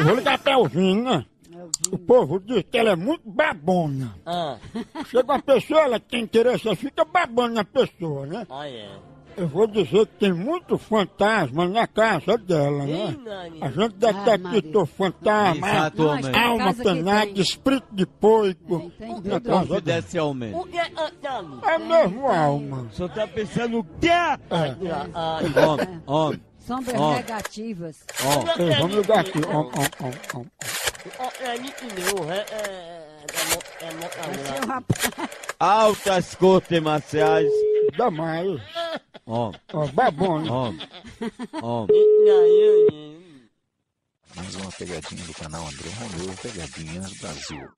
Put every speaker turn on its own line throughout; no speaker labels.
Eu vou ligar pra Elvina. O povo diz que ela é muito babona.
Ah,
Chega uma pessoa, ela tem interesse, ela fica babando na pessoa, né?
ah é.
Eu vou dizer que tem muito fantasma na casa dela,
Ih,
né?
Nani.
A gente detectou fantasma,
Exatamente.
alma
Casa que
penada,
tem.
espírito de porco.
Tem
na
tudo.
casa dela.
Confidencialmente.
O que é ah, Nani?
É mesmo alma.
O senhor tá pensando o quê?
É.
Ah, ah,
Homem, homem,
Sombras
Ó.
negativas.
homem.
Ei, vamos ligar aqui.
Oh, é é, é, é, é, é,
um rapaz.
Altas cortes marciais.
Dá mais.
Homem,
Ó, babona.
homem, homem.
é.
Mais uma pegadinha do canal André Romeu, Pegadinhas Brasil.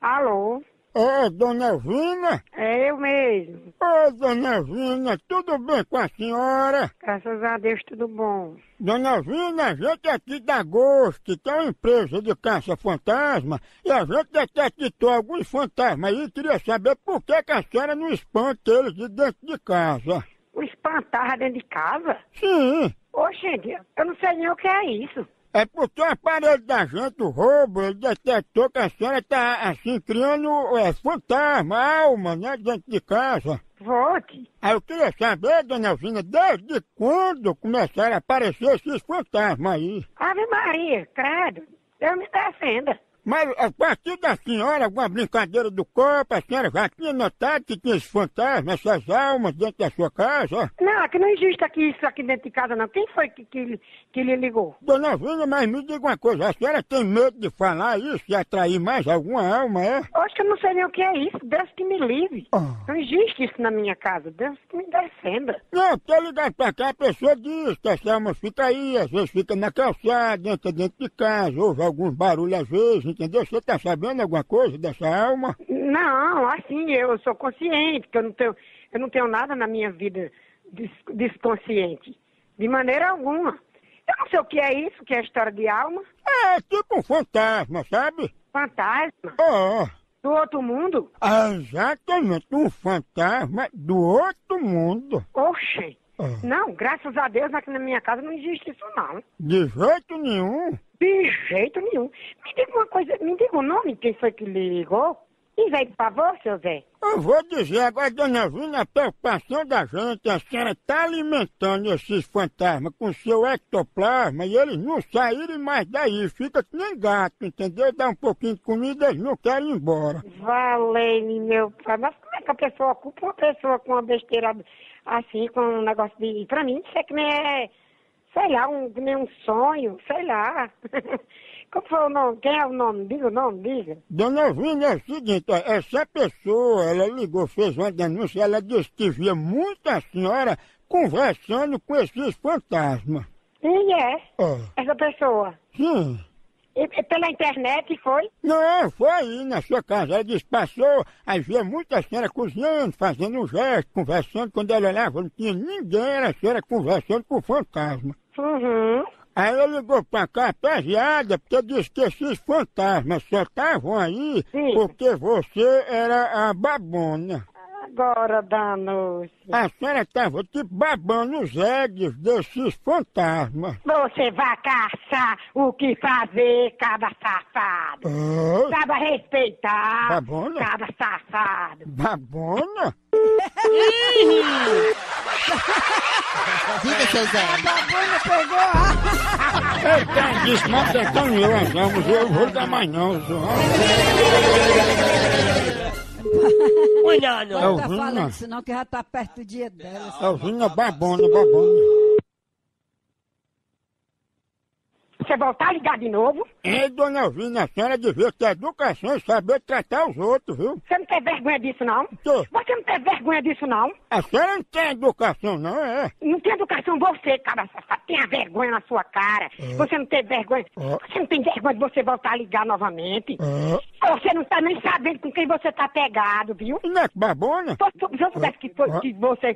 Alô?
Ô, dona Elvina.
É eu mesmo.
Ô, dona Elvina, tudo bem com a senhora?
Graças a Deus, tudo bom.
Dona Elvina, a gente aqui da Ghost, que é uma empresa de caça-fantasma, e a gente detectou alguns fantasmas aí, queria saber por que, que a senhora não espanta eles de dentro de casa.
O espantar dentro de casa?
Sim,
Ô, gente, eu não sei nem o que é isso.
É porque o aparelho da gente, o roubo, ele detectou que a senhora tá, assim, criando é, fantasma, alma, né, dentro de casa.
Volte.
Aí eu queria saber, dona Elvina, desde quando começaram a aparecer esses fantasmas aí?
Ave Maria, credo. Eu me defenda.
Mas a partir da senhora, alguma brincadeira do corpo, a senhora já tinha notado que tinha esses fantasmas, essas almas dentro da sua casa?
Não, aqui não existe aqui isso aqui dentro de casa, não. Quem foi que, que, que lhe ligou?
Dona Vina, mas me diga uma coisa, a senhora tem medo de falar isso e atrair mais alguma alma, é?
Hoje que eu não sei nem o que é isso. Deus que me livre.
Ah.
Não existe isso na minha casa. Deus que me defenda.
Não, porque ligar pra cá, a pessoa diz que essa alma fica aí, às vezes fica na calçada, entra dentro de casa, ouve alguns barulhos às vezes, entendeu? Você tá sabendo alguma coisa dessa alma?
Não, assim, eu sou consciente, que eu não tenho, eu não tenho nada na minha vida des- desconsciente. De maneira alguma. Eu não sei o que é isso, que é história de alma,
É tipo um fantasma, sabe?
fantasma,
Ó,
do outro mundo.
é exatamente, um fantasma do outro mundo.
Oxe.
Ah.
Não, graças a Deus aqui na minha casa não existe isso não.
De jeito nenhum.
De jeito nenhum. Me diga uma coisa, me diga o nome quem foi que lhe ligou. E veio por favor, seu Zé.
Eu vou dizer agora, dona Vina, a preocupação da gente, a senhora está alimentando esses fantasmas com seu ectoplasma e eles não saírem mais daí, fica que nem gato, entendeu? Dá um pouquinho de comida, eles não querem ir embora.
Valeu, meu pai. Mas como é que a pessoa culpa uma pessoa com uma besteira assim, com um negócio de. Pra mim, isso é que nem é. Sei lá, um, que nem um sonho, sei lá. Como foi o nome? Quem é o nome? Diga o nome, diga.
Dona Vina, é o seguinte, ó, essa pessoa, ela ligou, fez uma denúncia, ela disse que via muita senhora conversando com esses fantasmas.
Quem é
Ó,
essa pessoa?
sim.
E, pela internet foi?
Não, foi aí na sua casa. Ela disse, passou, aí via muita senhora cozinhando, fazendo um gesto, conversando. Quando ela olhava, não tinha ninguém, era a senhora conversando com o fantasma.
Uhum.
Aí ela ligou pra cá, pesada, porque disse que esses fantasmas só estavam aí
Sim.
porque você era a babona.
Agora danou-se.
A senhora estava tipo babando os eggs desses fantasmas.
Você vai caçar o que fazer, cada safado.
Ah,
Caba respeitar.
Babona?
Cada safado.
babona?
Diga, seu Zé.
Eita, disse, mas então eu andamos, eu não vou dar mais não. senhor.
Cuidado.
Não tá
Elvina.
falando isso não, que já tá perto do dia dela.
Elvina babona, babona.
Você voltar a ligar de novo?
Ei, dona Elvina, a senhora devia ter educação e saber tratar os outros, viu?
Você não tem vergonha disso, não?
Tô.
Você não tem vergonha disso, não?
A senhora não tem educação, não, é?
Não tem educação você, cara safado. Tenha vergonha na sua cara. Você não tem vergonha.
É.
Você não tem vergonha de você voltar a ligar novamente.
É.
Você não tá nem sabendo com quem você tá pegado, viu?
Não é que babona?
Se eu- se eu soubesse que, foi- que você...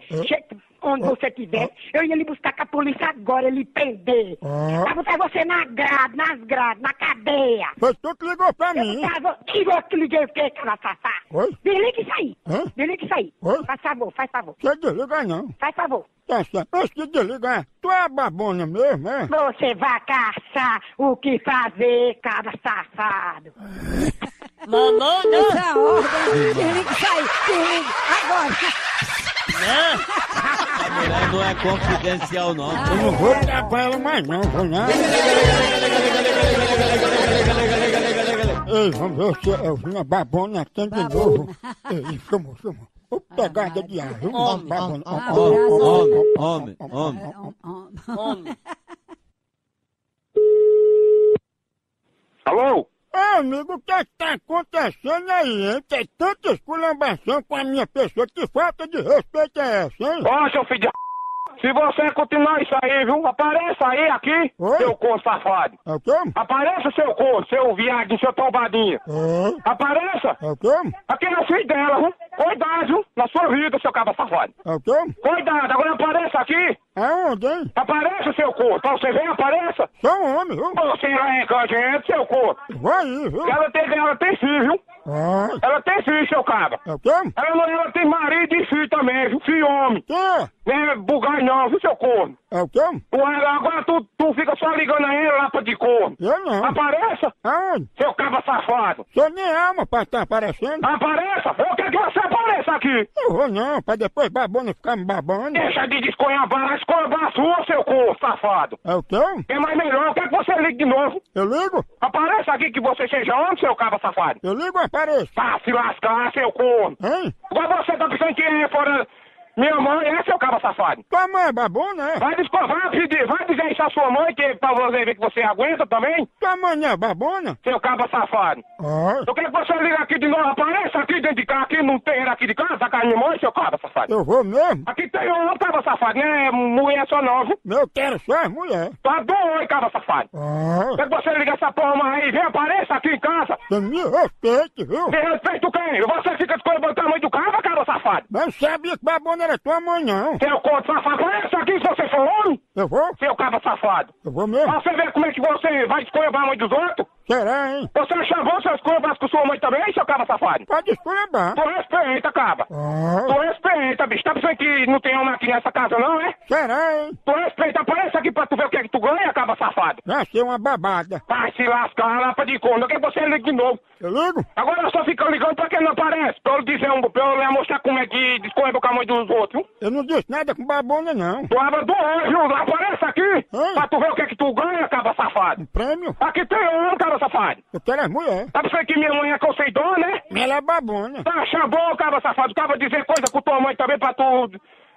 onde você estiver. Eu ia lhe buscar com a polícia agora, lhe prender.
Ah.
Pra botar você na grade, nas grades, na cadeia.
Foi tu que ligou pra mim.
Tava, que você que liguei o quê, cara safado?
Oi?
Desliga isso aí.
Hã?
Desliga isso aí.
Oi?
Faz favor, faz favor.
Você desliga não.
Faz favor.
Tá certo. Antes de desligar, tu é babona mesmo, é?
Você vai caçar o que fazer, cara safado.
Mamão,
Isso
não.
é a ordem. Desliga isso aí. Desliga. Agora.
Não.
Não é confidencial, não.
Eu não vou ligar pra ela mais não, vou não. Ei, vamos ver se eu vi uma babona atende de novo. Ei, chamou, chamou. Ô, pegada de ar, viu?
Homem,
homem,
Homem, homem, homem.
Um-
Homem.
Alô?
Amigo, o que é que tá acontecendo aí, hein? Tem tanta esculambação com a minha pessoa, que falta de respeito é essa, hein?
Ó, seu filho de Se você continuar isso aí, viu? Apareça aí aqui,
Oi?
seu corno safado.
É o quê?
Apareça, seu corno, seu viadinho, seu tombadinho.
É,
Apareça!
é o quê?
Aqui é o filho dela, viu? Cuidado, viu? Na sua vida, seu cabo safado.
É o quê?
Cuidado, agora apareça aqui.
Aonde, hein?
Apareça, seu corno. Pra você ver, apareça.
Sou um homem, viu?
Você é a gente, seu corno.
Vou aí, viu?
Ela tem, ela tem filho, viu?
Ah,
Ela tem filho, seu cabo.
é o quê?
Ela, não, ela tem marido e filho também, viu? Filho homem.
É?
Não é bugai não, viu, seu corno?
É o quê?
Ué, agora tu, tu fica só ligando a ele lá pra de corno.
Eu não.
Apareça,
Aonde?
seu cabo safado.
Sou nem alma pra estar aparecendo.
Apareça, eu quero que você apareça aqui.
Eu vou não, pra depois babona ficar me babando.
Deixa de desconhabar, esconhabar a sua, seu corno safado.
É o quê?
É mais melhor, eu quero que você ligue de novo.
Eu ligo?
Apareça aqui que você seja homem, seu cabo safado.
Eu ligo ou apareço?
Tá se lascar, seu corno.
Hein?
Agora você tá pensando que é fora... Minha mãe é seu cabo safado.
Tua mãe é babona, é?
Vai, desco- vai, pedir, vai dizer isso à sua mãe, que pra você ver que você aguenta também,
Tua mãe não é babona?
seu cabo safado.
Ah,
Eu quero que você ligue aqui de novo, apareça aqui dentro de casa, aqui no terreiro aqui de casa, tá com a minha mãe, seu cabo safado.
eu vou mesmo.
Aqui tem um cabo safado, não é mulher só não, viu?
Eu quero só as mulheres.
Tá doido, cabo safado.
Ah,
Quero que você ligue essa porra aí, vem, apareça aqui em casa.
você me respeite, viu?
Tem respeito quem? Você fica escolhendo o tamanho do cabo, cabo safado.
Eu sabia que babona era tua mãe, não.
Seu conto safado, apareça aqui se você for homem,
Eu vou?
seu cabo safado.
Eu vou mesmo?
Pra você ver como é que você vai escolher a mãe dos outros.
Será, hein?
Você acha bom você escolher com sua mãe também, seu cabo safado?
Pode esculhambar.
Tu respeita, caba.
Ah,
Tu respeita, bicho. Tá pensando que não tem homem aqui nessa casa, não, é?
será, hein?
Tu respeita, aparece aqui pra tu ver o que é que tu ganha, caba safado.
Vai ser uma babada.
Vai se lascar lá pra de conta. Que você ligue de novo.
Eu ligo?
Agora eu só fico ligando pra quem não aparece. Pra eu dizer um, pra eu lhe mostrar como é que descorre o caminho dos outros, viu?
Eu não disse nada com babona, não.
Tu abre do viu? Aparece aqui.
Hã?
Pra tu ver o que é que tu ganha, caba safado.
Prêmio?
Aqui tem um, caba safado.
Eu quero as mulheres.
Tá pensando que minha mãe é conceituada, né?
Ela é babona.
Tá achando bom, caba safado? Caba dizer coisa com tua mãe também pra tu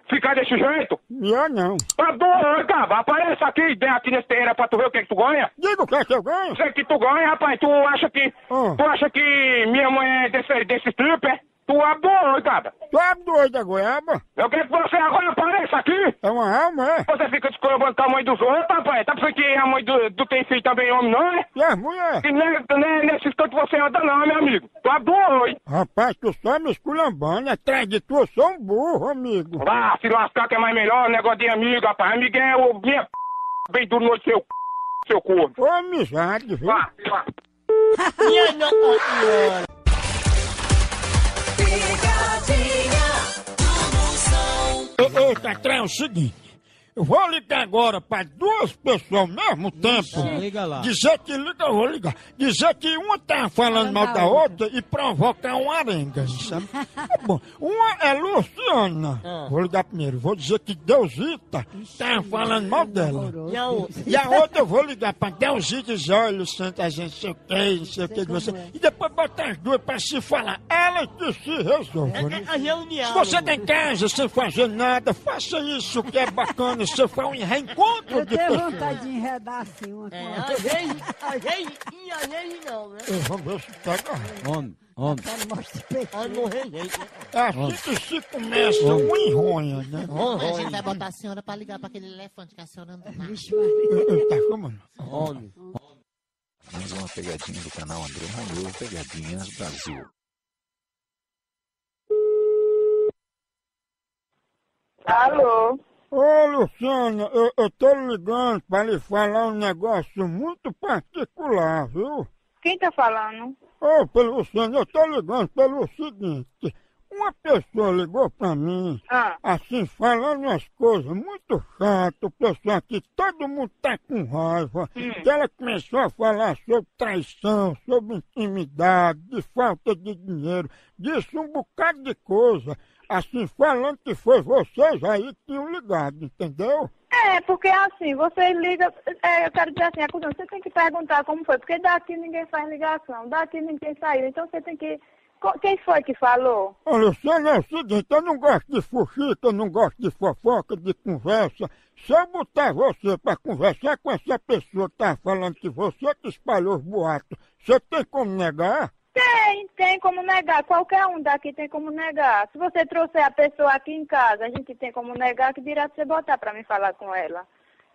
ficar desse jeito?
Eu não.
Tá doido, caba. Aparece aqui, dê aqui nesse terreiro pra tu ver o que é que tu ganha.
Diga o que é que eu ganho.
Sei que tu ganha, rapaz. Tu acha que.
Hum.
Tu acha que minha mãe é desse, desse strip, é? Tu é doido, cara.
Tu é doido da goiaba?
Eu quero que você agora apareça aqui.
É uma alma, é?
Você fica descolhendo com a mãe dos outros, rapaz. Tá pensando que a mãe do, do tem filho também homem, não é?
E as mulheres?
E nem, nem nesses cantos você anda, não, meu amigo. Tu é doido.
Rapaz, tu só me esculambando. Atrás de tu eu sou um burro, amigo.
Vá se lascar que é mais melhor, negócio de amigo, rapaz. Amigo é o minha p... bem duro no seu c... seu corpo.
Ô, amizade, viu?
Vá, vá.
Minha Nossa Senhora.
Ei, ei, Catré, é o seguinte. Eu vou ligar agora para duas pessoas ao mesmo tempo.
Liga lá.
Dizer que liga, eu vou ligar. Dizer que uma tá falando mal da outra e provocar um arenga, sabe? Tá bom. Uma é Luciana. Vou ligar primeiro. Vou dizer que Deusita tá falando mal dela.
E a outra?
E a outra eu vou ligar pra Deusita e dizer, olha, Luciana, a gente sei o que, não sei o que de você. E depois botar as duas pra se falar. Ela que se resolve, né?
É a reunião.
Se você tá em casa sem fazer nada, faça isso que é bacana. Você foi um reencontro
Eu
de
tenho
pessoas.
vontade de enredar assim uma
É,
a outra.
às vezes, às vezes, e às vezes não, né?
Eu Vamos ver se pega.
Homem, homem.
Quero mostrar peito.
Pode morrer gente, né?
É assim que se começa um enronha, né?
Ron,
A gente vai botar a senhora pra ligar pra aquele elefante que a senhora anda na
Vixe, Maria.
Ei, Tá chamando.
Homem.
Mais uma pegadinha do canal André Romeu, Pegadinhas Brasil.
Alô?
Ô, Luciana, eu, eu tô ligando pra lhe falar um negócio muito particular, viu?
Quem tá falando?
Ô, pelo Luciano, eu tô ligando pelo seguinte. Uma pessoa ligou pra mim,
Ah,
assim, falando umas coisas muito chatas, pessoal, que todo mundo tá com raiva. Que ela começou a falar sobre traição, sobre intimidade, de falta de dinheiro, disse um bocado de coisa. Assim, falando que foi vocês aí que tinham ligado, entendeu?
é, porque assim, você liga, é, eu quero dizer assim, acusando, você tem que perguntar como foi, porque daqui ninguém faz ligação, daqui ninguém saiu, então você tem que. Quem foi que falou?
Ô, Luciano, é o seguinte, eu não gosto de fuxica, eu não gosto de fofoca, de conversa. Se eu botar você pra conversar com essa pessoa que tá falando que você que espalhou os boatos, você tem como negar?
Tem, tem como negar. Qualquer um daqui tem como negar. Se você trouxer a pessoa aqui em casa, a gente tem como negar, que dirá você botar pra mim falar com ela.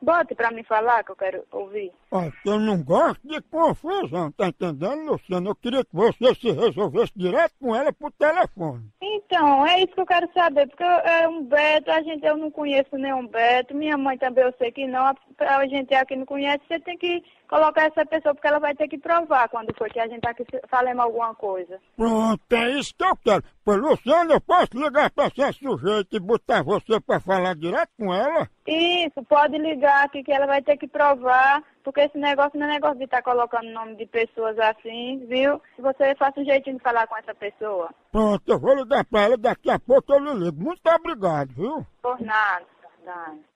Bote pra mim falar que eu quero ouvir.
Olha, eu não gosto de confusão, tá entendendo, Luciano? Eu queria que você se resolvesse direto com ela por telefone.
Então, é isso que eu quero saber, porque é um Beto, a gente, eu não conheço nenhum Beto, minha mãe também eu sei que não, a, a gente aqui não conhece, você tem que colocar essa pessoa, porque ela vai ter que provar quando for que a gente aqui se- falemos alguma coisa.
Pronto, é isso que eu quero. Pois, Luciano, eu posso ligar pra essa sujeita e botar você pra falar direto com ela?
Isso, pode ligar aqui que ela vai ter que provar, porque esse negócio não é negócio de estar colocando nome de pessoas assim, viu? Se você faça um jeitinho de falar com essa pessoa.
Pronto, eu vou ligar pra ela, daqui a pouco eu lhe ligo. Muito obrigado, viu?
Por nada, Dani.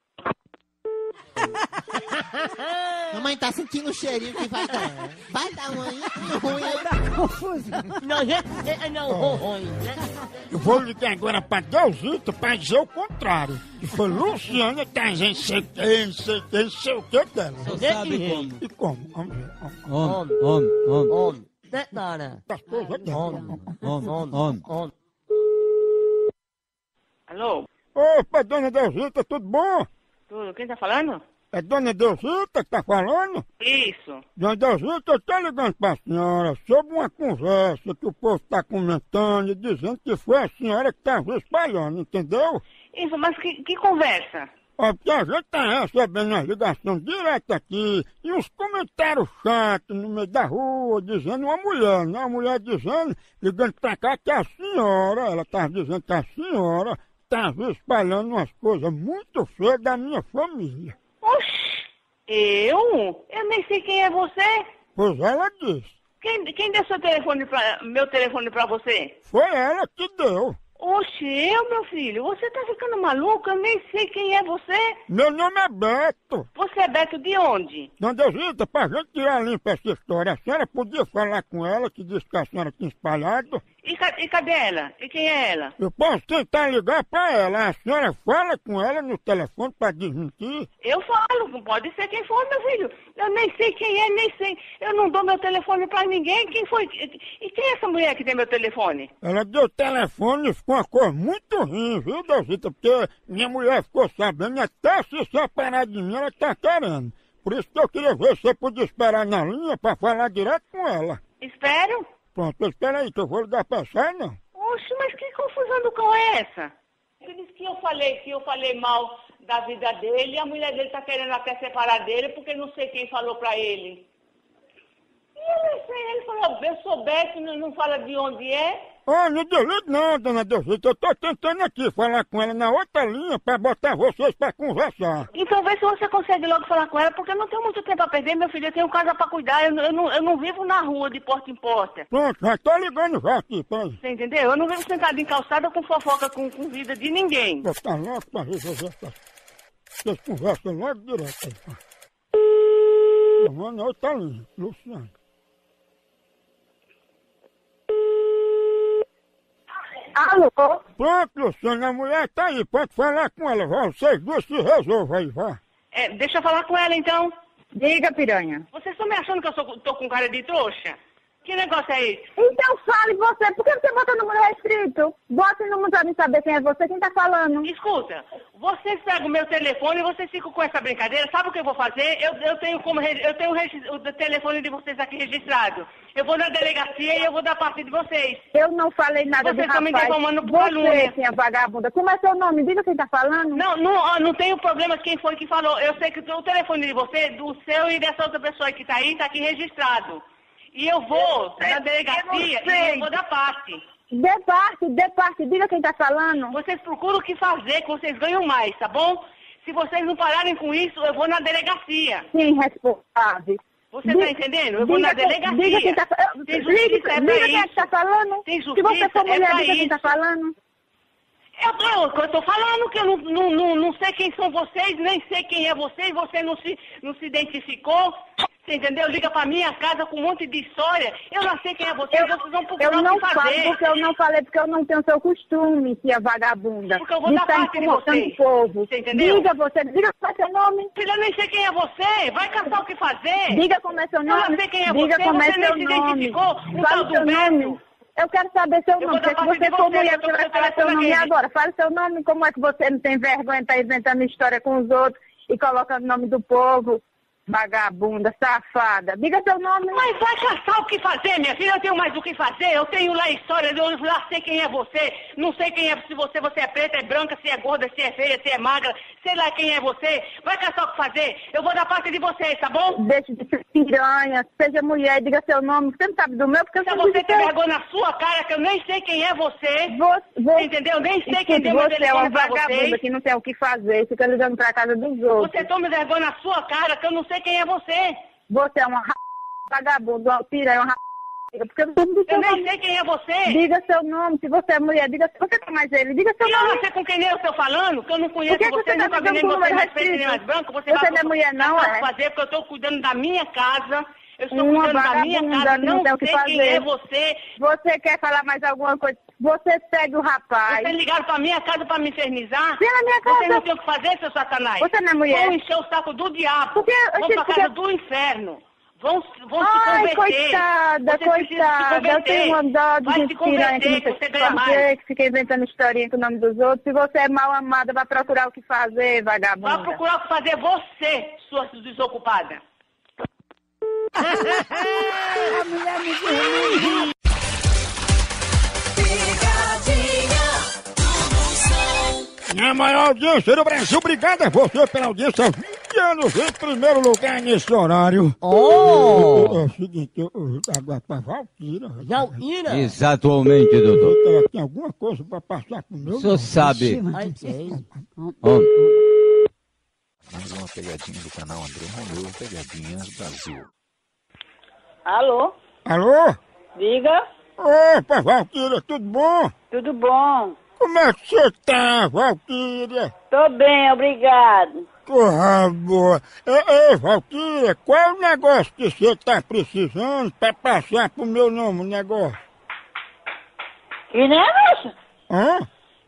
Mamãe tá sentindo o cheirinho que vai dar. Vai dar um aí, ruim.
Não, gente, é, não, ruim, né?
Eu vou ligar agora pra Deusita pra dizer o contrário. Que foi Luciana que tá dizendo sei quem, sei quem, sei o que dela.
Você sabe como?
E como? Ver.
Homem, homem, homem,
Homem, né,
dela.
Homem,
homem,
homem,
homem.
homem.
Alô?
Opa, dona Deusita, tudo bom?
Tudo, quem tá falando?
É dona Deusita que tá falando?
Isso.
Dona Deusita, eu tô ligando pra senhora sobre uma conversa que o povo tá comentando e dizendo que foi a senhora que tava espalhando, entendeu?
Isso, mas que, que conversa?
Ó, porque a gente tá recebendo uma ligação direta aqui e uns comentários chatos no meio da rua, dizendo uma mulher, né? Uma mulher dizendo, ligando pra cá que a senhora, ela tava dizendo que a senhora tava espalhando umas coisas muito feias da minha família.
Oxi, eu? Eu nem sei quem é você.
Pois ela disse.
Quem, quem deu seu telefone pra, meu telefone pra você?
Foi ela que deu.
Oxe, eu, meu filho, você tá ficando maluco? Eu nem sei quem é você.
Meu nome é Beto.
Você é Beto de onde?
Dona Deusita, pra gente tirar limpa essa história, a senhora podia falar com ela que disse que a senhora tinha espalhado?
E, ca- e cadê ela? E quem é ela?
Eu posso tentar ligar pra ela. A senhora fala com ela no telefone pra desmentir?
Eu falo, não pode ser quem for, meu filho. Eu nem sei quem é, nem sei. Eu não dou meu telefone pra ninguém. Quem foi? E quem é essa mulher que tem meu telefone?
Ela deu telefone e ficou uma coisa muito ruim, viu, Deusita? Porque minha mulher ficou sabendo e até se separar de mim ela tá querendo. Por isso que eu queria ver se você podia esperar na linha pra falar direto com ela.
Espero.
Pronto, espera aí que eu vou ligar pra não.
Oxe, mas que confusão do cão é essa? Ele disse que eu falei, que eu falei mal da vida dele e a mulher dele tá querendo até separar dele porque não sei quem falou pra ele. E ele, ele falou, eu sou Beto, não, não fala de onde é.
Ô, não desligue não, dona Deusita. Eu tô tentando aqui falar com ela na outra linha pra botar vocês pra conversar.
Então vê se você consegue logo falar com ela, porque eu não tenho muito tempo a perder, meu filho, eu tenho casa pra cuidar, eu, não- eu não, eu não vivo na rua de porta em porta.
Pronto, já tô ligando já aqui, peraí.
Você entendeu? Eu não vivo sentado em calçada com fofoca com, com vida de ninguém.
Vou ficar logo pra resolver essa... Vocês conversam logo direto aí. Chamando a outra linha, Luciano.
Alô?
Pronto, Luciano, a mulher tá aí, pode falar com ela, vá. Vocês duas se resolvam aí, vá.
É, deixa eu falar com ela então.
Diga, piranha.
Vocês estão me achando que eu sou, tô com cara de trouxa? Que negócio é esse?
Então fale você, por que você bota o número restrito? Bota o número pra mim saber quem é você, quem tá falando.
Escuta, vocês pegam o meu telefone e vocês ficam com essa brincadeira. Sabe o que eu vou fazer? Eu, eu tenho como eu tenho o o telefone de vocês aqui registrado. Eu vou na delegacia e eu vou dar parte de vocês.
Eu não falei nada
Vocês
de
estão me
rapaz.
defamando por
Você,
calúnia.
é vagabunda. Como é seu nome? Diga quem tá falando.
Não, não, não tenho problema quem foi que falou. Eu sei que o telefone de você, do seu e dessa outra pessoa que tá aí, tá aqui registrado. E eu vou
Eu
na delegacia
eu
e eu vou dar parte.
Dê parte, dê parte. Diga quem tá falando.
Vocês procuram o que fazer, que vocês ganham mais, tá bom? Se vocês não pararem com isso, eu vou na delegacia.
Sim, responsável.
Você
Diga-
tá entendendo? Eu vou
diga
na
quem-
delegacia.
Diga quem tá falando.
Tem
Diga,
justiça,
diga
é pra
quem é que
isso.
tá falando.
Tem
Se você
justiça,
for
é
mulher,
pra
diga quem tá
isso.
falando.
Eu, eu, eu tô falando que eu não, não, não, não sei quem são vocês, nem sei quem é vocês, você não se, não se identificou, você entendeu? Liga pra minha casa com um monte de história, eu não sei quem é vocês,
Eu,
vocês vão procurar
eu não falo
fazer.
porque eu não falei, porque eu não tenho seu costume, tia vagabunda.
Porque eu vou dar
estar
parte de vocês.
povo.
Você entendeu?
Diga você, diga qual é seu nome.
Filha, eu nem sei quem é você, vai caçar o que fazer.
Diga como é seu
Eu não
nome.
sei quem é
Diga
você,
como é
você nem
seu
se
nome.
identificou, um
Fala
tal do
seu
Beto.
nome. Eu quero saber seu
Eu
nome. Se você for
você,
mulher, você vai falar
seu
nome agora. Fala seu nome. Como é que você não tem vergonha de estar inventando história com os outros e colocando o nome do povo? Vagabunda, safada. Diga seu nome.
Mas vai caçar o que fazer, minha filha. Eu tenho mais o que fazer. Eu tenho lá história, eu lá sei quem é você. Não sei quem é se você, você é preta, é branca, se é gorda, se é feia, se é magra. Sei lá quem é você. Vai caçar o que fazer. Eu vou dar parte de vocês, tá bom?
Deixe de ser piranha. Seja mulher, diga seu nome. Você não sabe do meu, porque eu sou
você tem vergonha na sua cara, que eu nem sei quem é você.
Você, você,
Entendeu? Nem sei quem deu meu
você é uma vagabunda
vocês.
que não tem o que fazer, fica ligando pra casa dos outros.
Você toma vergonha na sua cara, que eu não sei quem é você.
Você é uma ra... vagabunda, uma piranha, uma ra... porque eu não sei
Eu nem
nome.
sei quem é você.
Diga seu nome, se você é mulher, diga se você tá mais ele, diga seu
E eu não
nome.
sei com quem eu estou falando, que eu não conheço
que
você,
você tá
nunca vi nem você preto nem mais branco. Você,
Você não é mulher, não, é?
fazer, porque eu estou cuidando da minha casa. Eu estou
Uma
cuidando da minha casa,
não
não
o que
sei quem é você.
Você quer falar mais alguma coisa? Você segue o rapaz.
Vocês ligaram pra minha casa pra me infernizar?
Vem na minha
Você
casa.
não tem o que fazer, seu satanás.
Você não é mulher.
Vão encher o saco do diabo.
Por que-
Vão pra
por
casa do inferno. Vão, vão se
Ai,
converter.
coitada,
se
coitada. Eu
converter.
tenho de
Vai se
piranha que
você ganha mais.
que fica inventando historinha com o nome dos outros. Se você é mal amada, vai procurar o que fazer,
Vai
vagabunda.
procurar o que fazer você, sua desocupada.
A mulher me
Na maior audiência do Brasil, obrigado a você pela audiência. 20 anos em primeiro lugar nesse horário.
Oh!
É o seguinte, eu, eu, agora pra Valquíria.
Valquíria?
Exatamente, doutor.
Ela tem alguma coisa pra passar pro meu
O senhor sabe.
Mais uma pegadinha do canal André Romeu, Pegadinhas Brasil.
Alô?
Alô?
Diga.
Opa, Valquíria, tudo bom?
Tudo bom?
Como é que você tá, Valquíria?
Tô bem, obrigado.
Porra boa. Ei, ei, Valquíria, qual é o negócio que você tá precisando pra passar pro meu nome o negócio?
Que negócio?
Hã?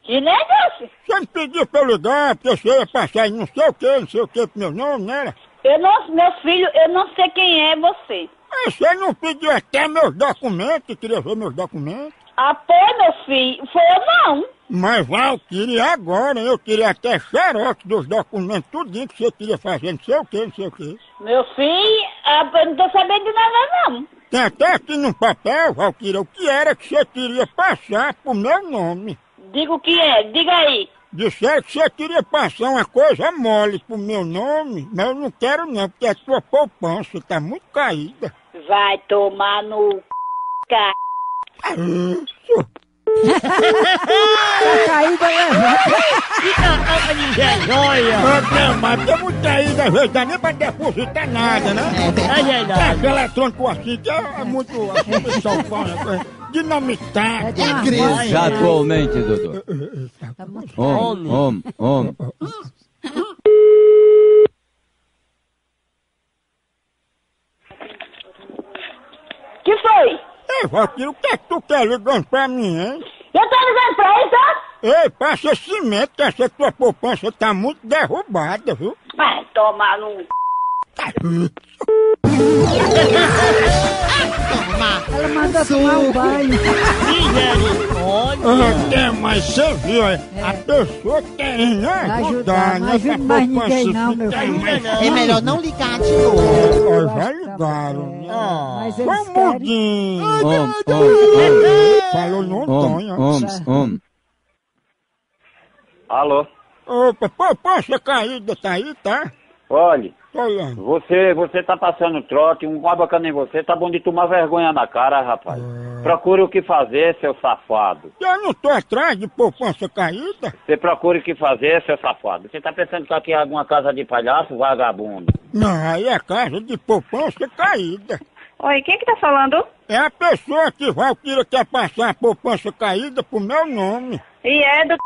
Que negócio?
Você me pediu pra eu ligar, porque você ia passar não sei o que, não sei o que pro meu nome, né?
Eu não, meu filho, eu não sei quem é você.
Mas você não pediu até meus documentos, queria ver meus documentos.
Ah, foi, meu filho? Foi eu não.
Mas Valquíria, agora eu queria até xerox dos documentos, tudinho que você queria fazer, não sei o que, não sei o que.
Meu filho, ah, eu não tô sabendo de nada não.
Tem até aqui no papel, Valquíria, o que era que você queria passar pro meu nome.
Diga o que é, diga aí.
Disseram que você queria passar uma coisa mole pro meu nome, mas eu não quero não, porque a tua poupança tá muito caída.
Vai tomar no c...
Isso.
tá caída, levanta.
Não, mas tem muito caída, às vezes dá nem pra depositar nada, né?
É verdade.
É, eletrônico assim, que é, é muito assim, pessoal fala, é, dinamitar.
Tem uma voz,
Exatamente, doutor.
tá
Homem, homem, homem.
Que foi?
Ei, Valquíria, o que é que tu quer ligando pra mim, hein?
Eu tô ligando pra ele, tá?
Ei, passa cimento, que essa tua poupança tá muito derrubada, viu?
Vai tomar no...
Ela manda tomar um banho.
Ah, tem, mas você viu, é, a pessoa querendo ajudar,
Ajudar,
né?
não ajuda mais ninguém não, meu filho.
É melhor não ligar de novo.
Já ligaram, né?
Mas
Foi
eles querem.
Falou no
om,
Antônio.
om, om.
Alô?
Opa, poupança caída tá aí, tá?
Olhe,
Tô olhando.
você, você tá passando trote, um bacana em você, tá bom de tomar vergonha na cara, rapaz. Procure o que fazer, seu safado.
Eu não tô atrás de poupança caída.
Você procure o que fazer, seu safado. Você tá pensando que aqui é alguma casa de palhaço, vagabundo?
Não, aí é casa de poupança caída.
Oi, quem que tá falando?
É a pessoa que Valquíria quer passar a poupança caída pro meu nome.
E é do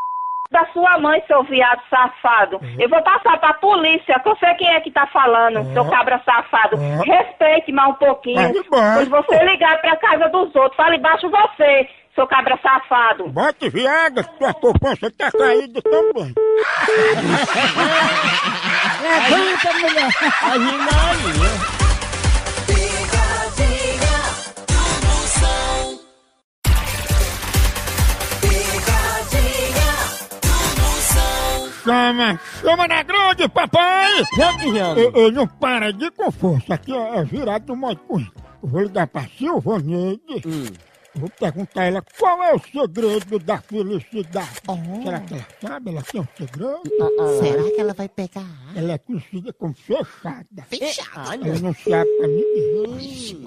da sua mãe, seu viado safado. Eu vou passar pra polícia, que eu sei quem é que tá falando, seu cabra safado. Respeite mais um pouquinho. Quando você ligar pra casa dos outros, fale baixo você, seu cabra safado.
Bote viaga, que tua poupança tá caída também.
Levanta, mulher.
A Maria.
Chama, chama na grande, papai! Eu, eu não para de com força, aqui é, é virado do modo com Eu vou ligar pra Silvaneide. Vou perguntar a ela qual é o segredo da felicidade. Será que ela sabe? Ela tem um segredo?
Será que ela vai pegar?
Ela é conhecida como fechada.
Fechado.
Ela não se abre pra ninguém.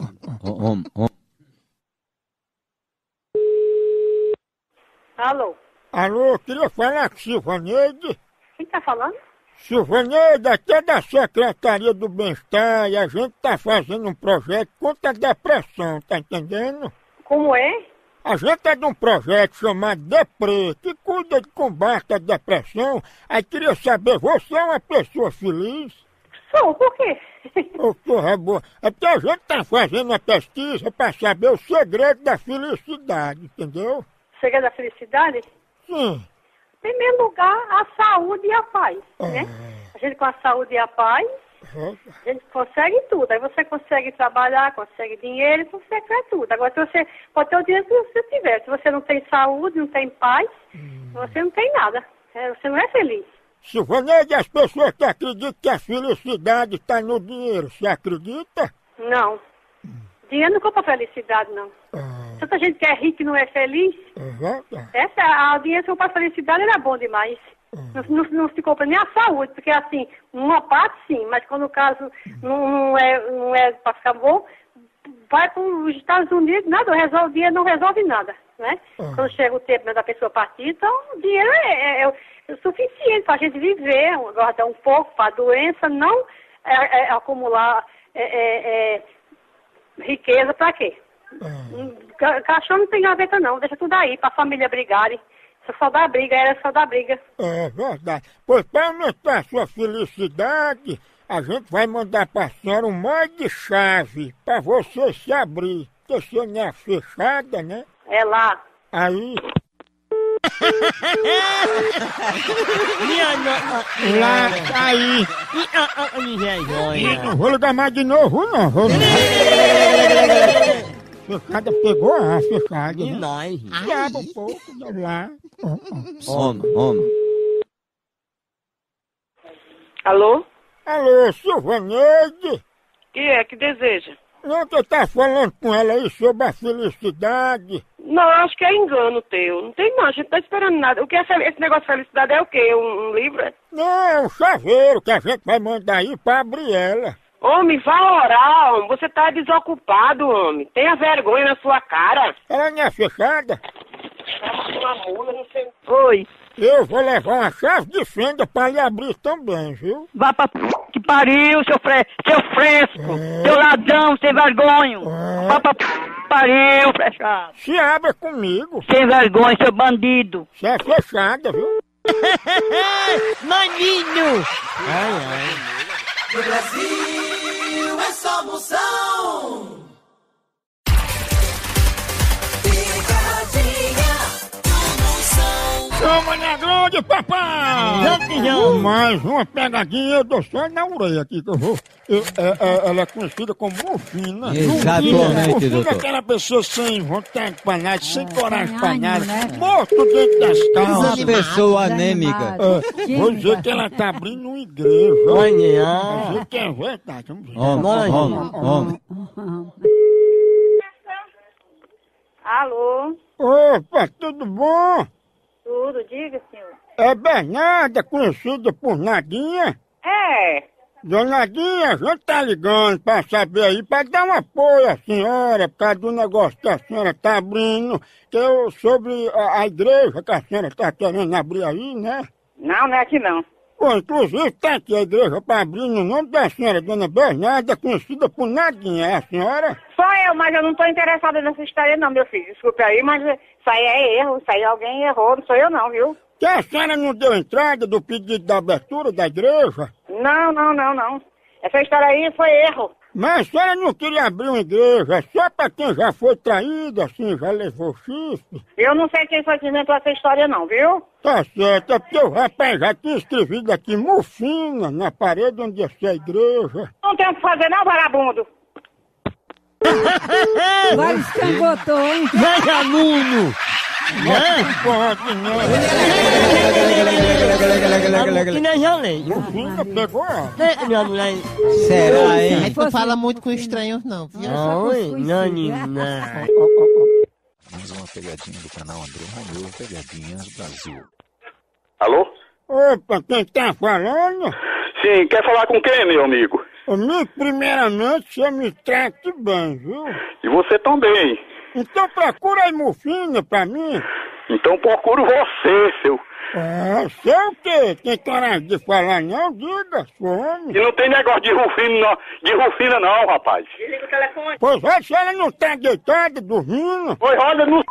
Alô,
Alô, queria falar com Silvaneide.
quem tá falando?
Silvaneide, aqui é da Secretaria do Bem-Estar e a gente tá fazendo um projeto contra a depressão, tá entendendo?
Como é?
A gente é de um projeto chamado Depre, que cuida de combate à depressão. Aí queria saber, você é uma pessoa feliz?
Sou, por quê?
Ô, porra boa. É porque a gente tá fazendo uma pesquisa para saber o segredo da felicidade, entendeu?
Segredo da felicidade?
Sim.
Em primeiro lugar, a saúde e a paz, né? A gente com a saúde e a paz, a gente consegue tudo. Aí você consegue trabalhar, consegue dinheiro, consegue tudo. Agora, se você pode ter o dinheiro que você tiver. Se você não tem saúde, não tem paz, você não tem nada. É, Você não é feliz.
Silvaneide, as pessoas que acreditam que a felicidade está no dinheiro, você acredita?
Não. Dinheiro não compra felicidade, não. Tanta gente que é rica e não é feliz. Essa, a dinheiro comprar felicidade era bom demais. Não, não, não se compra nem a saúde, porque assim, uma parte sim, mas quando o caso não, não é, não é para ficar bom, vai para os Estados Unidos, nada, resolve, dinheiro não resolve nada, né? Quando chega o tempo né, da pessoa partir, então o dinheiro é, é- é o- é o suficiente para a gente viver, guardar um pouco para a doença, não é- é acumular é, riqueza para quê? Hum, ca- Caixão não tem gaveta não, deixa tudo aí, para a família brigarem. Só só dá briga, era só dá briga.
É verdade. Pois para aumentar a sua felicidade, a gente vai mandar para a senhora um monte de chave para você se abrir. Porque você não é fechada, né?
É lá.
Aí, lá, aí.
E a a minha
Não vou ligar mais de novo, não. Vou... Fechada pegou a fechada.
E nós.
Diabo um pouco, né? lá.
Om, om.
Alô?
Alô, Silvaneide?
que é que deseja?
Não, eu tava falando com ela aí sobre a felicidade.
Não, acho que é engano teu. Não tem não, a gente não tá esperando nada. O que é esse negócio de felicidade é o quê? Um, um livro?
Não, é um chaveiro que a gente vai mandar aí pra abrir ela.
Homem, vá orar, homem. Você tá desocupado, homem. Tenha vergonha na sua cara.
Ela não é fechada?
Uma mula, não sei. Oi.
Eu vou levar uma chave de fenda pra lhe abrir também, viu?
Vá pra p... que pariu, seu, fre... seu fresco. Seu ladrão, sem vergonha. Vá pra p... que pariu, fechado.
Se abra comigo.
Sem vergonha, seu bandido.
Você é fechada, viu?
Maninho. Ai, ai.
No Brasil é
Chama na grande, papai!
Jump, jump.
Mais uma pegadinha, eu dou só na orelha aqui que eu vou. Eu- é- é- ela é conhecida como Mufina.
Exatamente,
Mufina é
doutor.
aquela pessoa sem vontade pra nada, sem coragem pra nada,
né?
morto dentro das calças.
Uma pessoa anêmica.
É, vou dizer que ela tá abrindo uma igreja.
Olha.
Vou dizer que é verdade. Vamos ver.
Homem, homem, homem.
Alô?
Opa, tudo bom?
Tudo, diga, senhor.
É Bernarda, conhecida por Nadinha.
É,
Dona Nadinha, a gente tá ligando pra saber aí, pra dar um apoio à senhora, por causa do negócio que a senhora tá abrindo, que eu, sobre a, a igreja que a senhora tá querendo abrir aí, né?
não, não é aqui não.
Pô, inclusive tá aqui a igreja pra abrir no nome da senhora, Dona Bernarda, conhecida por Nadinha, é a senhora?
Só eu, mas eu não tô interessada nessa história não, meu filho. Desculpe aí, mas isso aí é erro, isso aí alguém errou, não sou eu não, viu?
Que a senhora não deu entrada do pedido da abertura da igreja?
Não, não, não, não. Essa história aí foi erro.
Mas a senhora não queria abrir uma igreja só pra quem já foi traído, assim, já levou chifre?
Eu não sei quem foi que inventou essa história não, viu?
Tá certo, é porque o rapaz já tinha escrevido aqui Mufina na parede onde ia ser a igreja.
Não tem o que fazer não, vagabundo.
Agora escangotou, hein?
Vai, aluno.
Não não.
Que nem já lei.
Mufina pegou ela.
É, minha mulher.
Será,
Aí
hein?
tu fala muito com estranhos, não. viu?
Oi, Nanina.
Mais uma pegadinha do canal André Romeu, Pegadinhas Brasil.
Alô?
Opa, quem tá falando?
Sim, quer falar com quem, meu amigo?
Amigo, primeiramente, você me trate bem, viu?
E você também.
Então procura aí Mufina pra mim.
Então procuro você, seu.
É, sei o quê? Tem coragem de falar não? Diga, sou homem.
E não tem negócio de rufina, não, de rufina não, rapaz.
Desliga o telefone.
Pois é, se ela não tá deitada, dormindo.
Pois olha no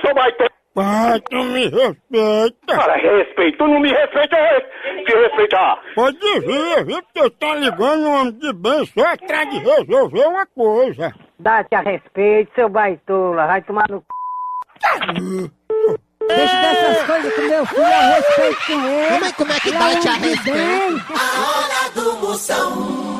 seu baitão.
Pai, tu me respeita.
Cara, respeito. Tu não me respeita, eu te respeitar.
Pode devia, viu? Porque eu tô ligando um homem de bem só atrás de resolver uma coisa.
Dá-te a respeito, seu baitola. Vai tomar no c...
Deixa dessas coisas com meu filho, eu respeito com ele.
Como é, como é que
Ele
dá
é
te a respeito?
A hora do Moção.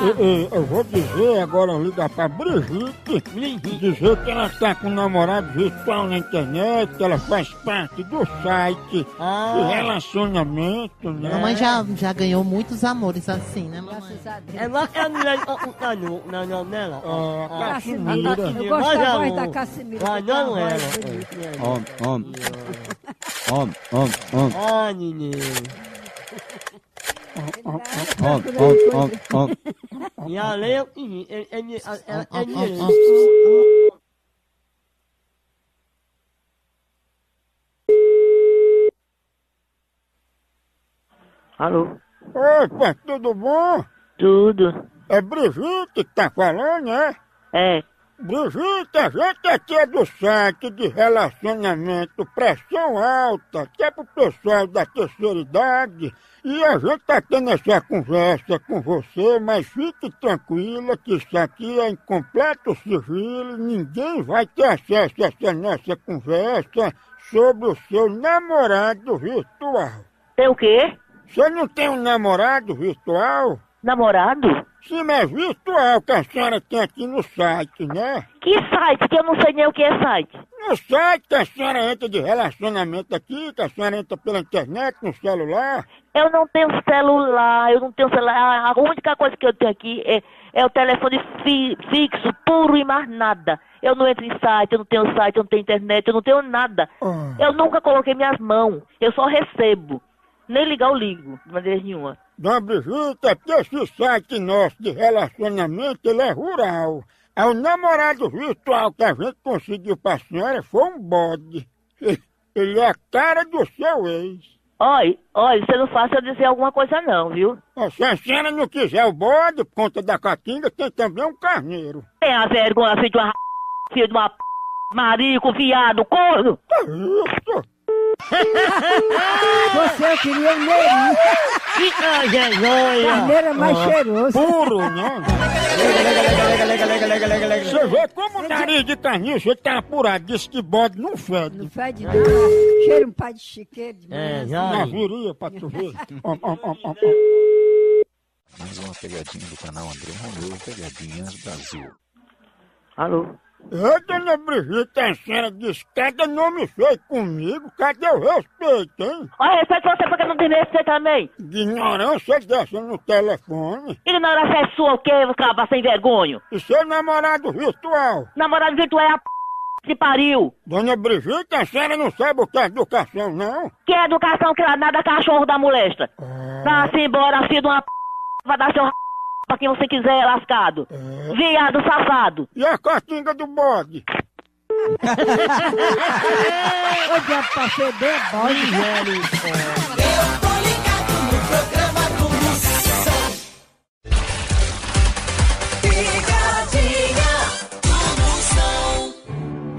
Moção.
E- e, eu vou dizer agora, ligar pra Brigitte, dizer que ela tá com um namorado virtual na internet, que ela faz parte do site de relacionamento, né?
Mamãe já, já ganhou muitos amores assim, né, mamãe?
Graças a Deus.
É lá que a mulher. Não, não, não, nela.
Ah,
Cassimira.
Casimira.
Eu gosto da voz da Cassimira.
Ah,
que uma
não
voz
ela.
bonita.
Homem, homem. Homem, homem, homem.
Ah, neném.
Homem, homem, homem, homem.
E a lei é o seguinte, é- é- é- é- é-
Alô?
Opa, tudo bom?
Tudo.
É Brigitte que tá falando, né?
É.
Brigitte, a gente aqui é do site de relacionamento Pressão Alta, que é pro pessoal da terceira idade. E a gente tá tendo essa conversa com você, mas fique tranquila que isso aqui é em completo sigilo, ninguém vai ter acesso a essa nossa conversa sobre o seu namorado virtual.
Tem o quê?
Você não tem um namorado virtual?
Namorado?
Sim, mas virtual que a senhora tem aqui no site, né?
Que site? Que eu não sei nem o que é site.
No site que a senhora entra de relacionamento aqui, que a senhora entra pela internet, no celular.
Eu não tenho celular, eu não tenho celular. A única coisa que eu tenho aqui é, é o telefone fi- fixo, puro e mais nada. Eu não entro em site, eu não tenho site, eu não tenho internet, eu não tenho nada.
Ah.
Eu nunca coloquei minhas mãos, eu só recebo. Nem ligar eu ligo, de maneira nenhuma.
Dona Brigitte, é porque esse site nosso de relacionamento, ele é rural. Aí o namorado virtual que a gente conseguiu pra senhora foi um bode. Ele é a cara do seu ex.
Olha, olha, você não faça eu dizer alguma coisa não, viu?
Ó, Se a senhora não quiser o bode, por conta da catinga, tem também um carneiro.
Tenha vergonha, filho de uma filho de uma marico, viado, corno!
Que isso?
Você, eu queria um neirinho.
Que coisa joia.
Carneiro é mais cheiroso.
Puro, né? Você vê como o nariz de carniça tá apurado. Diz que bode não fede.
Não fede nada. Cheira um pai de chiqueiro de
É, já.
Na viria pra tu ver. Ó, ó, ó, ó, ó.
Mais uma pegadinha do canal André Romeu, Pegadinhas Brasil.
Alô?
Ô, dona Brigitte, a senhora disse cada nome feio comigo. Cadê o respeito, hein?
Olha, respeito você porque não tem respeito também.
Ignorância dessa no telefone.
Ignorância é sua, o quê, cabra sem vergonha?
E seu namorado virtual?
Namorado virtual é a p... que pariu.
Dona Brigitte, a senhora não sabe o que é educação, não?
Que educação que nada cachorro da molesta. Vá-se embora, filho de uma p... Vai dar seu r... pra quem você quiser, lascado. Viado safado.
E a castinga do bode?
Ô, diabo, pra feder, bode.
Eu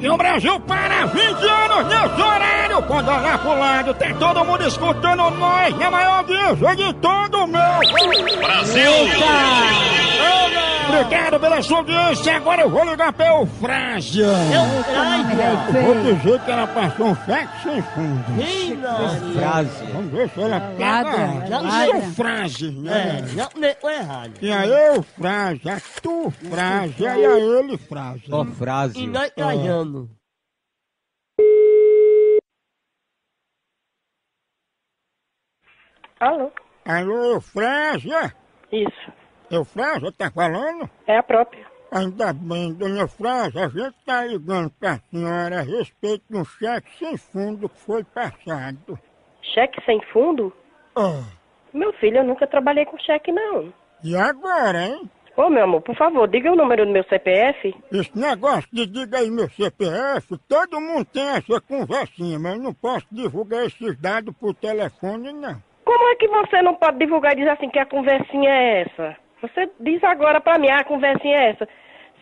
E o Brasil para 20 anos nesse horário. Quando olhar pro lado, tem todo mundo escutando nós na maior audiência de todo o meu.
Brasil!
Obrigado pela sua audiência. Agora eu vou ligar pra Eufrásia.
Eufrásia.
Vou dizer que ela passou um cheque sem fundo.
Frase.
Vamos ver se ela pega.
Ladra,
Já
ladra.
usou frase, né?
É, já leu errado.
E a eu frase, a tu frase, e a ele frase.
Ó, frase.
E nós trajando.
Alô?
Alô, Eufrásia?
Isso.
Eufrásia tá falando?
É a própria.
Ainda bem, dona Eufrásia, a gente tá ligando pra senhora a respeito de um cheque sem fundo que foi passado.
Cheque sem fundo?
Ó,
Meu filho, eu nunca trabalhei com cheque, não.
e agora, hein?
Ô, meu amor, por favor, diga o número do meu CPF.
Esse negócio de diga aí meu CPF, todo mundo tem essa conversinha, mas eu não posso divulgar esses dados por telefone, não.
Como é que você não pode divulgar e dizer assim que a conversinha é essa? Você diz agora pra mim, ah, a conversinha é essa.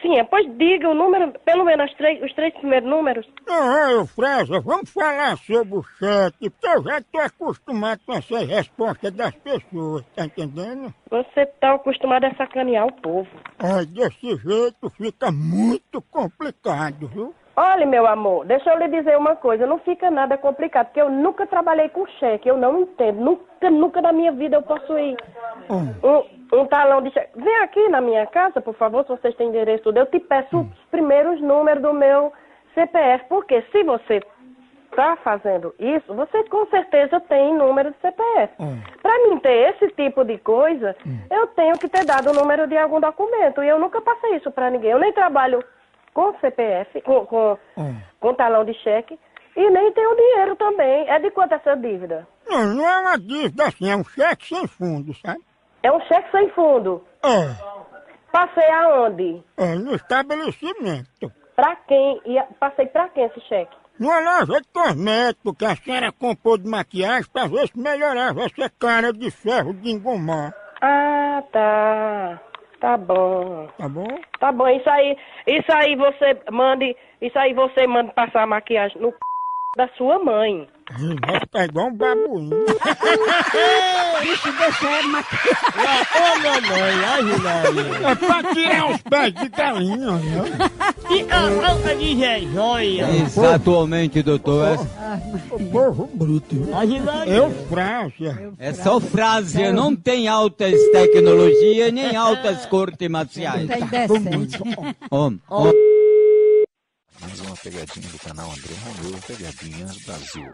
Sim, é, pois diga o número, pelo menos os três, os três primeiros números.
Não, Eufrásia, vamos falar sobre o cheque, porque eu já tô acostumado com essas respostas das pessoas, tá entendendo?
Você tá acostumado a sacanear o povo.
Olha, desse jeito fica muito complicado, viu?
Olha, meu amor, deixa eu lhe dizer uma coisa, não fica nada complicado, porque eu nunca trabalhei com cheque, eu não entendo, nunca, nunca na minha vida eu possuí um, um talão de cheque. Vem aqui na minha casa, por favor, se vocês têm endereço tudo, eu te peço os primeiros números do meu CPF, porque se você está fazendo isso, você com certeza tem número de CPF. Para mim ter esse tipo de coisa, eu tenho que ter dado o número de algum documento, e eu nunca passei isso para ninguém, eu nem trabalho com CPF, com, com, com talão de cheque, e nem tenho dinheiro também. É de quanto essa dívida?
Não, não é uma dívida assim, é um cheque sem fundo, sabe?
É um cheque sem fundo.
É,
Passei aonde?
é no estabelecimento.
Pra quem? E a- passei pra quem esse cheque?
Numa loja de cosmético que a senhora comprou de maquiagem pra ver se melhorava essa cara de ferro de engomar.
Ah, tá. Tá bom.
Tá bom?
Tá bom, isso aí, isso aí você mande, isso aí você manda passar a maquiagem no c... da sua mãe.
Ficar igual um babuíno.
Bicho, deixa é maquiagem.
Ô, mamãe, ajuda aí.
É pra tirar os pés de galinha, né?
E a alta de é joia.
Exatamente, doutor. É,
O povo bruto.
Ajuda aí.
Eufrásia.
é só frase, não tem altas tecnologias nem altas cortes marciais.
Tem decente.
Om.
Mais uma pegadinha do canal André Romeu, Pegadinhas Brasil.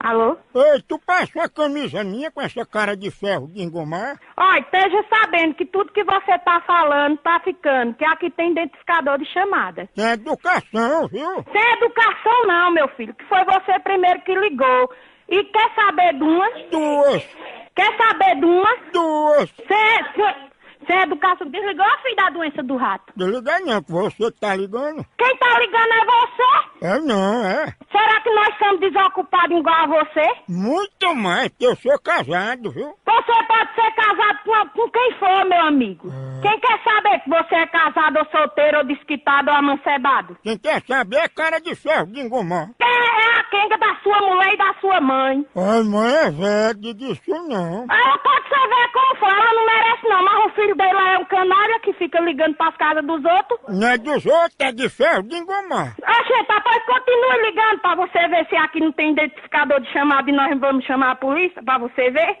Alô?
Ei, tu passou a camisa minha com essa cara de ferro de engomar?
Olha, esteja sabendo que tudo que você tá falando tá ficando, que aqui tem identificador de chamada.
Tem educação, viu?
Sem educação não, meu filho, que foi você primeiro que ligou. E quer saber de umas?
Duas.
Quer saber de umas?
Duas.
Sem, sem, sem educação, desligou a filha da doença do rato.
Desliga não, que você que tá ligando.
Quem tá ligando é você?
É não, é.
Será que nós somos desocupados igual a você?
Muito mais, porque eu sou casado, viu?
Você
pode ser casado com, com quem for, meu amigo. Quem quer saber que você é casado ou solteiro ou desquitado ou amancebado?
Quem quer saber é cara de ferro de engomar.
Quem é a quenga da sua mulher e da sua mãe?
Ai, mãe é velha, disso não.
Ela pode ser ver como for, ela não merece não, mas o filho dela é um canalha que fica ligando pras casas dos outros.
Não é dos outros, é de ferro de engomar.
Oxe, papai, continue ligando pra você ver se aqui não tem identificador de chamada e nós vamos chamar a polícia pra você ver.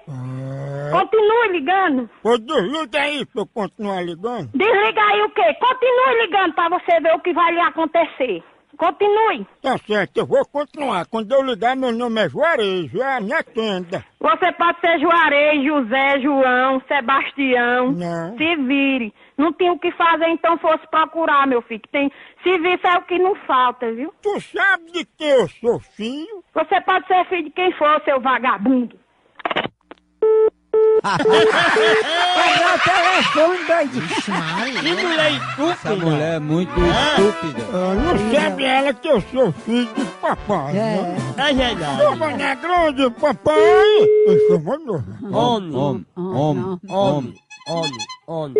Continue ligando.
Pô, desliga aí pra eu continuar ligando.
Desliga aí o quê? Continue ligando pra você ver o que vai lhe acontecer. Continue.
Tá certo, eu vou continuar. Quando eu ligar, meu nome é Juarez, é me atenda.
Você pode ser Juarez, José, João, Sebastião.
Não.
Se vire. Não tinha o que fazer, então fosse procurar, meu filho. que Tem serviço é o que não falta, viu?
Tu sabe de que eu sou filho?
Você pode ser filho de quem for, seu vagabundo.
Pegar o telefone, doidinho.
Que mulher estúpida.
Essa mulher é muito estúpida.
Ah, não sabe ela que eu sou filho de papai, né?
É verdade.
Toma na grande, papai! Eu sou mano.
Homem,
Homem, homem, homem.
homem, homem, homem.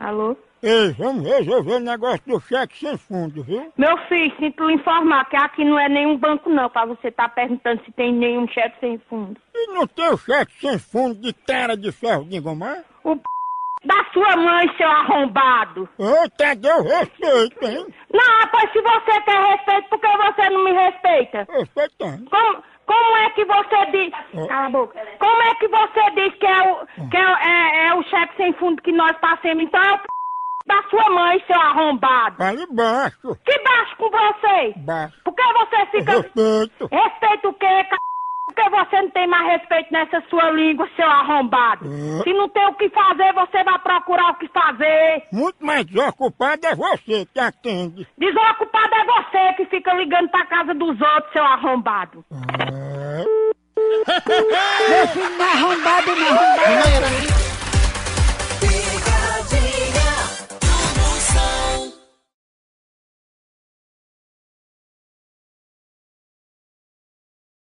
Alô?
Ei, vamos resolver o negócio do cheque sem fundo, viu?
Meu filho, sinto lhe informar que aqui não é nenhum banco não, pra você estar perguntando se tem nenhum cheque sem fundo.
E não tem o cheque sem fundo de cara de ferro de engomar?
O p... da sua mãe, seu arrombado.
Eita, deu respeito, hein?
Não, pois se você quer respeito, por que você não me respeita?
Respeitando.
Como, como é que você diz... Cala a boca. Como é que você diz que é o, que é, é, é o cheque sem fundo que nós passamos? Então é o p... da sua mãe, seu arrombado.
Fale baixo.
Que baixo com você?
Baixo.
Por que você fica...
Respeito.
Respeito o quê, c... Porque você não tem mais respeito nessa sua língua, seu arrombado.
É.
Se não tem o que fazer, você vai procurar o que fazer.
Muito mais desocupado é você que atende.
Desocupado é você que fica ligando pra casa dos outros, seu arrombado.
É.
Meu filho não é arrombado, não arrombado.